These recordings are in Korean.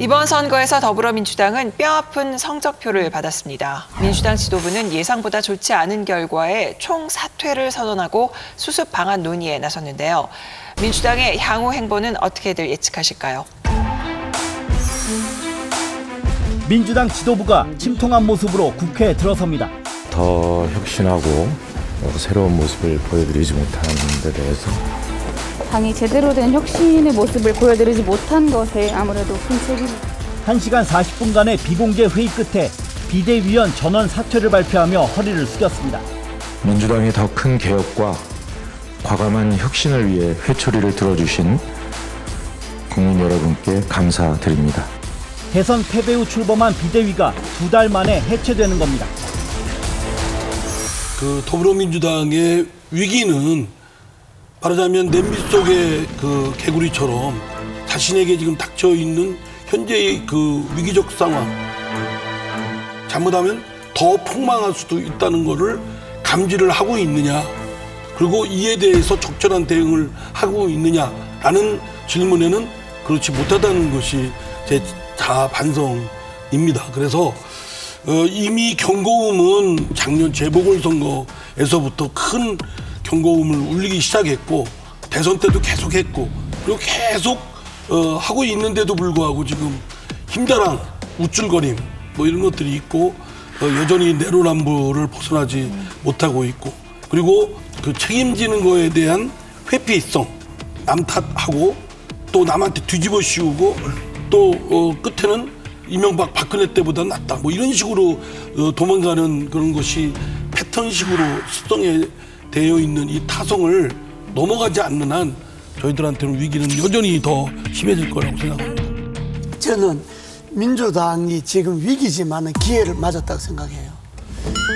이번 선거에서 더불어민주당은 뼈아픈 성적표를 받았습니다. 민주당 지도부는 예상보다 좋지 않은 결과에 총 사퇴를 선언하고 수습 방안 논의에 나섰는데요. 민주당의 향후 행보는 어떻게들 예측하실까요? 민주당 지도부가 침통한 모습으로 국회에 들어섭니다. 더 혁신하고 새로운 모습을 보여드리지 못한 데 대해서 당이 제대로 된 혁신의 모습을 보여드리지 못한 것에 아무래도 큰 책임이 1시간 40분간의 비공개 회의 끝에 비대위원 전원 사퇴를 발표하며 허리를 숙였습니다. 민주당의 더큰 개혁과 과감한 혁신을 위해 회초리를 들어주신 국민 여러분께 감사드립니다. 대선 패배 후 출범한 비대위가 두 달 만에 해체되는 겁니다. 그 더불어민주당의 위기는 말하자면 냄비 속의 그 개구리처럼 자신에게 지금 닥쳐 있는 현재의 그 위기적 상황 잘못하면 더 폭망할 수도 있다는 것을 감지를 하고 있느냐 그리고 이에 대해서 적절한 대응을 하고 있느냐라는 질문에는 그렇지 못하다는 것이 제 자아 반성입니다. 그래서 어, 이미 경고음은 작년 재보궐선거에서부터 큰 경고음을 울리기 시작했고 대선 때도 계속했고 그리고 계속 어, 하고 있는데도 불구하고 지금 힘자랑 우쭐거림 뭐 이런 것들이 있고 어, 여전히 내로남불을 벗어나지 못하고 있고 그리고 그 책임지는 거에 대한 회피성 남 탓하고 또 남한테 뒤집어 씌우고 또 어, 끝에는 이명박 박근혜 때보다 낫다. 뭐 이런 식으로 어, 도망가는 그런 것이 패턴식으로 습성에 되어 있는 이 타성을 넘어가지 않는 한 저희들한테는 위기는 여전히 더 심해질 거라고 생각합니다. 저는 민주당이 지금 위기지만 기회를 맞았다고 생각해요.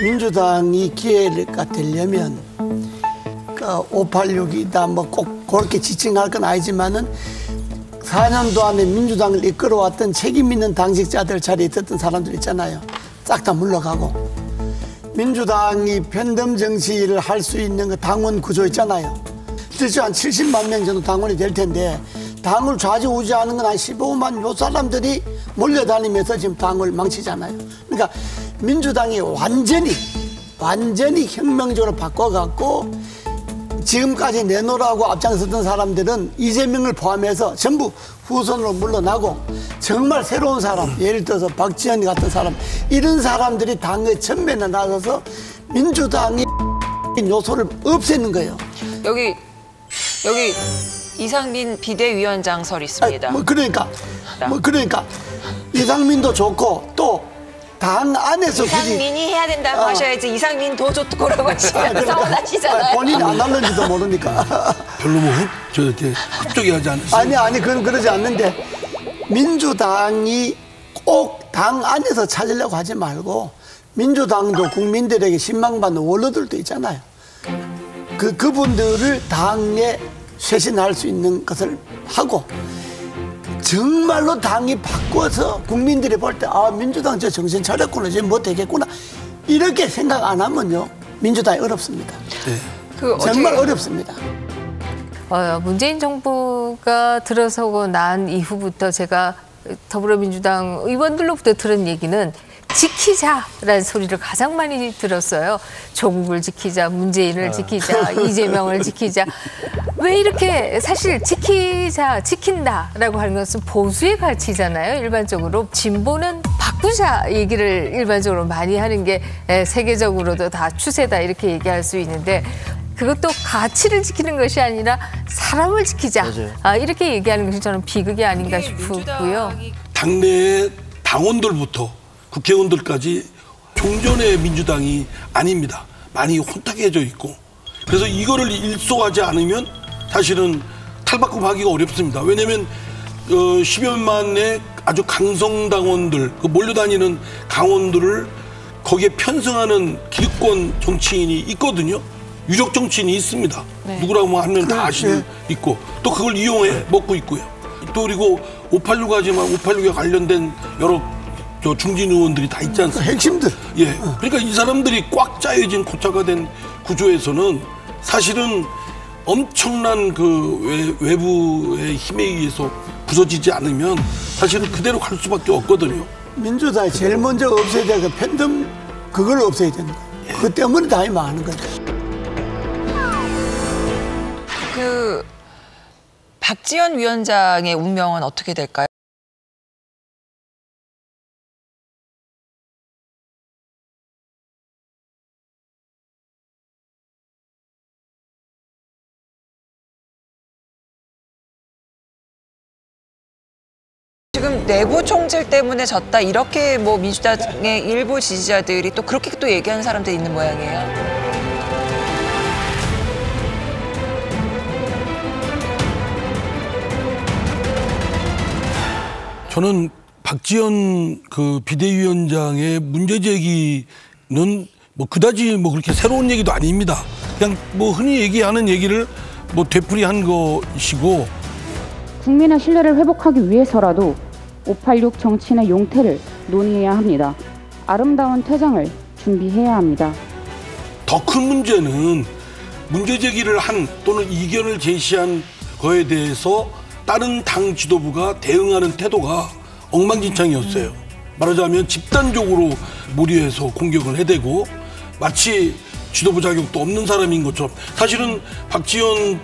민주당이 기회가 되려면 그 586이다 뭐 꼭 그렇게 지칭할 건 아니지만은 4년도 안에 민주당을 이끌어왔던 책임 있는 당직자들 자리에 있었던 사람들 있잖아요. 싹 다 물러가고 민주당이 편덤 정치를 할 수 있는 그 당원 구조 있잖아요. 실제 한 70만 명 정도 당원이 될 텐데 당을 좌지우지하는 건 한 15만 요 사람들이 몰려다니면서 지금 당을 망치잖아요. 그러니까 민주당이 완전히 완전히 혁명적으로 바꿔갖고 지금까지 내놓으라고 앞장섰던 사람들은 이재명을 포함해서 전부 후손으로 물러나고 정말 새로운 사람 예를 들어서 박지원 같은 사람 이런 사람들이 당의 전면에 나서서 민주당이 요소를 없애는 거예요. 여기 여기 이상민 비대위원장 설 있습니다. 아니, 뭐 그러니까 뭐 그러니까 이상민도 좋고 또 당 안에서 굳이 이상민이 해야 된다고 어. 하셔야지 이상민 더 좋고라고 하시면 서운하시잖아요. 아니, 본인이 안 할는지도 모르니까. 별로 뭐 흡, 저 이렇게 흡족이 하지 않으시죠? 아니 아니 그건 그러지 않는데 민주당이 꼭 당 안에서 찾으려고 하지 말고 민주당도 국민들에게 신망받는 원로들도 있잖아요. 그 그분들을 당에 쇄신할 수 있는 것을 하고 정말로 당이 바꿔서 국민들이 볼 때 아 민주당 저 정신 차렸구나 이제 뭐 되겠구나 이렇게 생각 안 하면요 민주당이 어렵습니다. 그 정말 어떻게- 어렵습니다. 어, 문재인 정부가 들어서고 난 이후부터 제가 더불어민주당 의원들로부터 들은 얘기는 지키자라는 소리를 가장 많이 들었어요. 조국을 지키자, 문재인을 지키자, 이재명을 지키자. 왜 이렇게 사실 지키자, 지킨다라고 하는 것은 보수의 가치잖아요. 일반적으로 진보는 바꾸자 얘기를 일반적으로 많이 하는 게 에, 세계적으로도 다 추세다 이렇게 얘기할 수 있는데 그것도 가치를 지키는 것이 아니라 사람을 지키자. 아, 이렇게 얘기하는 것이 저는 비극이 아닌가 싶고요. 당내의 당원들부터 국회의원들까지 종전의 민주당이 아닙니다. 많이 혼탁해져 있고 그래서 이거를 일소하지 않으면 사실은 탈바꿈하기가 어렵습니다. 왜냐하면 어, 10여만의 아주 강성 당원들 그 몰려다니는 강원들을 거기에 편성하는 기득권 정치인이 있거든요. 유력 정치인이 있습니다. 누구라고 하면 다 아시는 있고 또 그걸 이용해 먹고 있고요. 또 그리고 586 하지만 586에 관련된 여러 저 중진 의원들이 다 있지 않습니까? 핵심들. 예. 그러니까 이 사람들이 꽉 짜여진 고착화된 구조에서는 사실은 엄청난 그 외, 외부의 힘에 의해서 부서지지 않으면 사실은 그대로 갈 수밖에 없거든요. 민주당이 제일 먼저 없애야 될 그 팬덤 그걸 없애야 된다. 그것 때문에 당이 망하는 거죠. 그 박지원 위원장의 운명은 어떻게 될까요? 지금 내부 총질 때문에 졌다 이렇게 뭐 민주당의 일부 지지자들이 또 그렇게 또 얘기하는 사람들이 있는 모양이에요. 저는 박지원 그 비대위원장의 문제 제기는 뭐 그다지 뭐 그렇게 새로운 얘기도 아닙니다. 그냥 뭐 흔히 얘기하는 얘기를 뭐 되풀이한 것이고 국민의 신뢰를 회복하기 위해서라도 586 정치인의 용태를 논의해야 합니다. 아름다운 퇴장을 준비해야 합니다. 더 큰 문제는 문제 제기를 한 또는 이견을 제시한 거에 대해서 다른 당 지도부가 대응하는 태도가 엉망진창이었어요. 말하자면 집단적으로 몰이해서 공격을 해대고 마치 지도부 자격도 없는 사람인 것처럼 사실은 박지원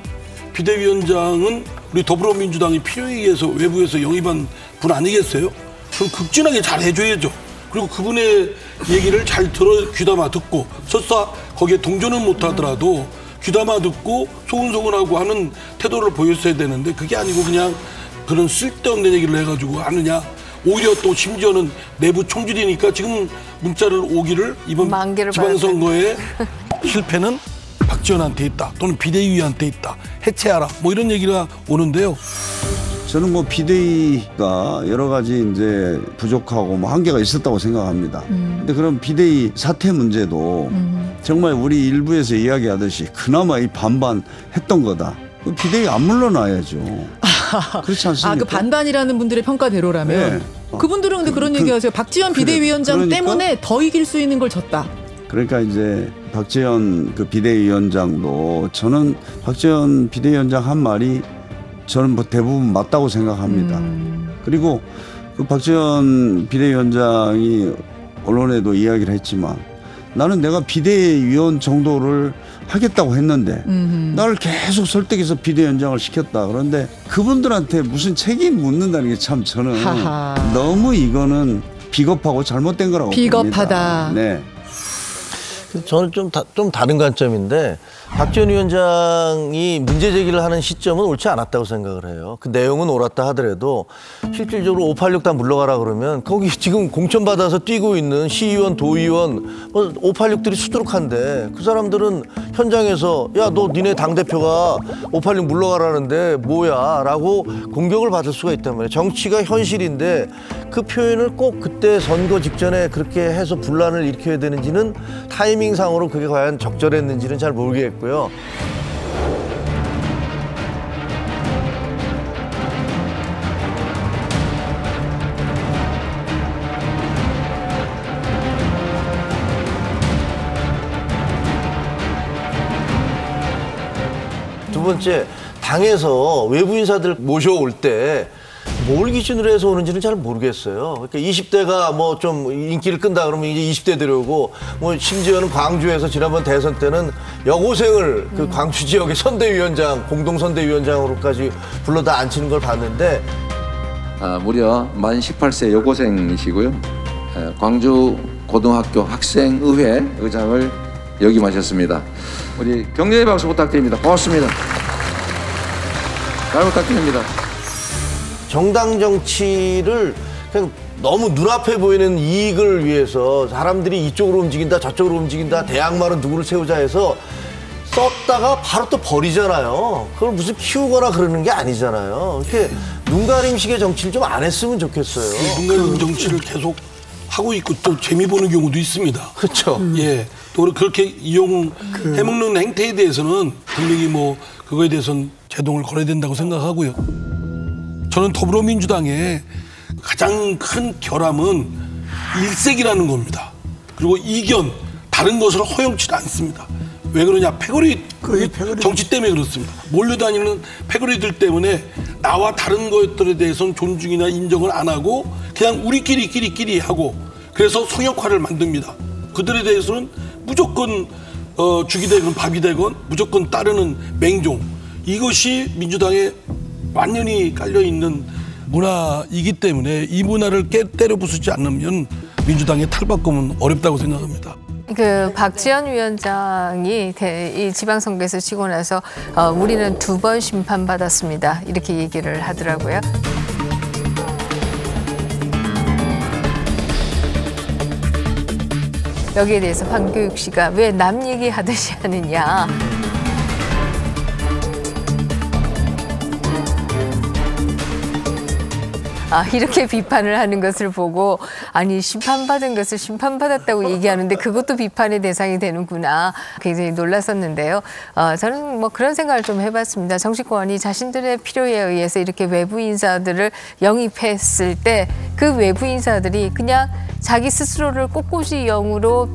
비대위원장은 우리 더불어민주당이 필요에 의해서 외부에서 영입한 분 아니겠어요? 그럼 극진하게 잘 해줘야죠. 그리고 그분의 얘기를 잘 들어 귀담아 듣고 설사 거기에 동조는 못하더라도 귀담아 듣고 소근소근하고 하는 태도를 보였어야 되는데 그게 아니고 그냥 그런 쓸데없는 얘기를 해가지고 하느냐 오히려 또 심지어는 내부 총질이니까 지금 문자를 오기를 이번 지방선거에 실패는 박지원한테 있다 또는 비대위한테 있다 해체하라 뭐 이런 얘기가 오는데요. 저는 뭐 비대위가 여러 가지 이제 부족하고 뭐 한계가 있었다고 생각합니다. 근데 그런 비대위 사퇴 문제도 정말 우리 일부에서 이야기하듯이 그나마 이 반반 했던 거다. 그 비대위 안 물러나야죠. 그렇지 않습니까? 아, 그 반반이라는 분들의 평가대로라면 네. 그분들은 근데 그 런 그- 얘기하세요. 박지원 그래, 비대위원장 그러니까? 때문에 더 이길 수 있는 걸 졌다. 그러니까 이제 박지원 그 비대위원장도 저는 박지원 비대위원장 한 말이 저는 뭐 대부분 맞다고 생각합니다. 그리고 그 박지원 비대위원장이 언론에도 이야기를 했지만 나는 내가 비대위원 정도를 하겠다고 했는데 나를 계속 설득해서 비대위원장을 시켰다. 그런데 그분들한테 무슨 책임 묻는다는 게 참 저는 하하. 너무 이거는 비겁하고 잘못된 거라고 비겁하다. 봅니다. 네. 저는 좀, 다, 좀 다른 관점인데 박지원 위원장이 문제 제기를 하는 시점은 옳지 않았다고 생각을 해요. 그 내용은 옳았다 하더라도 실질적으로 586 다 물러가라 그러면 거기 지금 공천받아서 뛰고 있는 시의원, 도의원, 뭐 586들이 수두룩한데 그 사람들은 현장에서 야, 너 니네 당대표가 586 물러가라는데 뭐야? 라고 공격을 받을 수가 있단 말이에요. 정치가 현실인데 그 표현을 꼭 그때 선거 직전에 그렇게 해서 분란을 일으켜야 되는지는 타이밍상으로 그게 과연 적절했는지는 잘 모르겠고 요. 두 번째, 당에서 외부 인사들 모셔올 때 뭘 기준으로 해서 오는지는 잘 모르겠어요. 그러니까 20대가 뭐 좀 인기를 끈다 그러면 이제 20대 들어오고 뭐 심지어는 광주에서 지난번 대선 때는 여고생을 그 광주 지역의 선대위원장, 공동선대위원장으로까지 불러다 앉히는 걸 봤는데 아, 무려 만 18세 여고생이시고요. 에, 광주 고등학교 학생의회 의장을 역임하셨습니다. 우리 격려의 박수 부탁드립니다. 고맙습니다. 잘 부탁드립니다. 정당 정치를 그냥 너무 눈앞에 보이는 이익을 위해서 사람들이 이쪽으로 움직인다 저쪽으로 움직인다 대학말은 누구를 세우자 해서 썼다가 바로 또 버리잖아요. 그걸 무슨 키우거나 그러는 게 아니잖아요. 이렇게 눈 가림식의 정치를 좀 안 했으면 좋겠어요. 눈 가림 정치를 계속 하고 있고 또 재미 보는 경우도 있습니다. 그렇죠. 예. 또 그렇게 이용 해먹는 행태에 대해서는 분명히 뭐 그거에 대해서는 제동을 걸어야 된다고 생각하고요. 저는 더불어민주당의 가장 큰 결함은 일색이라는 겁니다. 그리고 이견 다른 것을 허용치 않습니다. 왜 그러냐 패거리 그게 패거리. 정치 때문에 그렇습니다. 몰려다니는 패거리들 때문에 나와 다른 것들에 대해서는 존중이나 인정을 안 하고 그냥 우리끼리 끼리끼리 하고 그래서 성역화를 만듭니다. 그들에 대해서는 무조건 어, 죽이 되건 밥이 되건 무조건 따르는 맹종 이것이 민주당에 완전히 깔려 있는 문화이기 때문에 이 문화를 깨, 때려 부수지 않으면 민주당의 탈바꿈은 어렵다고 생각합니다. 그 박지원 위원장이 대- 이 지방선거에서 치고 나서 어, 우리는 두 번 심판받았습니다. 이렇게 얘기를 하더라고요. 여기에 대해서 황교육 씨가 왜 남 얘기하듯이 하느냐. 아, 이렇게 비판을 하는 것을 보고 아니 심판받은 것을 심판받았다고 얘기하는데 그것도 비판의 대상이 되는구나 굉장히 놀랐었는데요. 어, 저는 뭐 그런 생각을 좀 해봤습니다. 정치권이 자신들의 필요에 의해서 이렇게 외부 인사들을 영입했을 때 그 외부 인사들이 그냥 자기 스스로를 꽃꽂이 영으로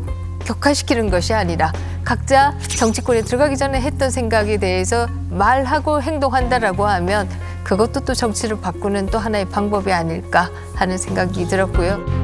격화시키는 것이 아니라 각자 정치권에 들어가기 전에 했던 생각에 대해서 말하고 행동한다라고 하면 그것도 또 정치를 바꾸는 또 하나의 방법이 아닐까 하는 생각이 들었고요.